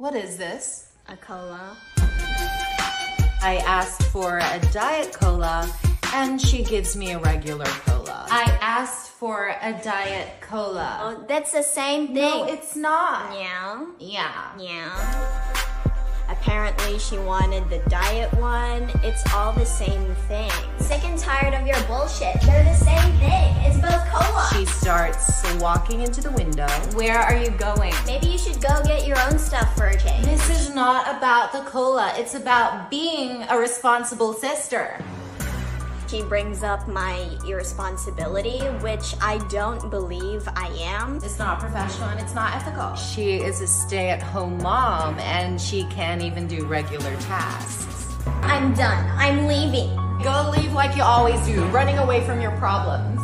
What is this? A cola. I asked for a diet cola and she gives me a regular cola. I asked for a diet cola. Oh, that's the same thing. No, it's not. yeah. Yeah. Yeah. Apparently she wanted the diet one. It's all the same thing. Sick and tired of your bullshit. Starts walking into the window. Where are you going? Maybe you should go get your own stuff for a change. This is not about the cola. It's about being a responsible sister. She brings up my irresponsibility, which I don't believe I am. It's not professional and it's not ethical. She is a stay-at-home mom and she can't even do regular tasks. I'm done. I'm leaving. Go leave like you always do, running away from your problems.